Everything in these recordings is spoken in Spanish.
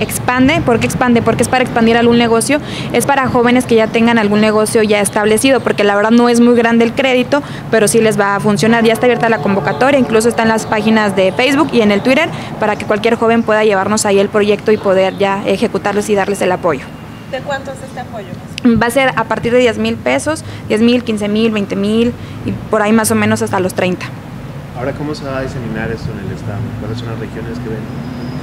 expande, ¿por qué expande? Porque es para expandir algún negocio, es para jóvenes que ya tengan algún negocio ya establecido, porque la verdad no es muy grande el crédito, pero sí les va a funcionar. Ya está abierta la convocatoria, incluso está en las páginas de Facebook y en el Twitter para que cualquier joven pueda llevarnos ahí el proyecto y poder ya ejecutarlos y darles el apoyo. ¿De cuánto es este apoyo? Va a ser a partir de 10 mil pesos, 10 mil, 15 mil, 20 mil y por ahí más o menos hasta los 30. Ahora, ¿cómo se va a diseminar esto en el Estado? ¿Cuáles son las regiones que ven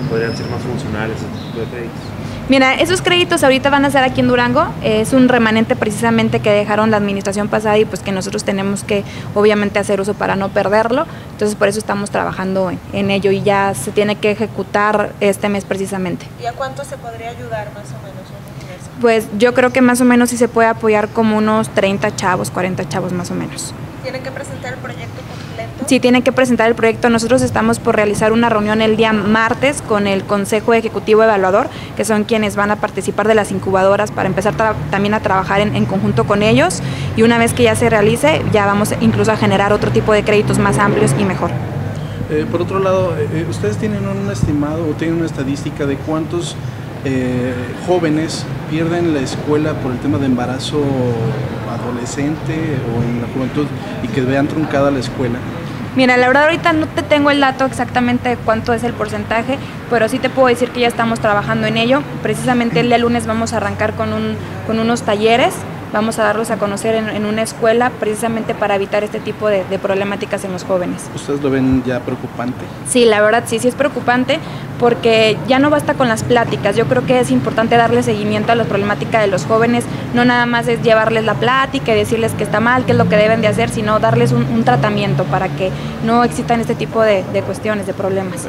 podrían ser más funcionales este tipo de créditos? Mira, esos créditos ahorita van a ser aquí en Durango, es un remanente precisamente que dejaron la administración pasada y pues que nosotros tenemos que obviamente hacer uso para no perderlo, entonces por eso estamos trabajando en, en ello y ya se tiene que ejecutar este mes precisamente. ¿Y a cuánto se podría ayudar más o menos? Pues yo creo que más o menos sí se puede apoyar como unos 30 chavos, 40 chavos más o menos. ¿Tienen que presentar el proyecto completo? Sí, tienen que presentar el proyecto. Nosotros estamos por realizar una reunión el día martes con el Consejo Ejecutivo Evaluador, que son quienes van a participar de las incubadoras para empezar también a trabajar en, en, conjunto con ellos. Y una vez que ya se realice, ya vamos incluso a generar otro tipo de créditos más amplios y mejor. Eh, por otro lado, eh, ¿ustedes tienen un estimado o tienen una estadística de cuántos eh, jóvenes pierden la escuela por el tema de embarazo adolescente o en la juventud y que vean truncada la escuela? Mira, la verdad ahorita no te tengo el dato exactamente de cuánto es el porcentaje, pero sí te puedo decir que ya estamos trabajando en ello. Precisamente el día lunes vamos a arrancar con, un, con unos talleres vamos a darlos a conocer en, en una escuela precisamente para evitar este tipo de, de, problemáticas en los jóvenes. ¿Ustedes lo ven ya preocupante? Sí, la verdad sí, sí es preocupante porque ya no basta con las pláticas. Yo creo que es importante darle seguimiento a la problemática de los jóvenes. No nada más es llevarles la plática y decirles que está mal, qué es lo que deben de hacer, sino darles un, un tratamiento para que no existan este tipo de, de cuestiones, de problemas.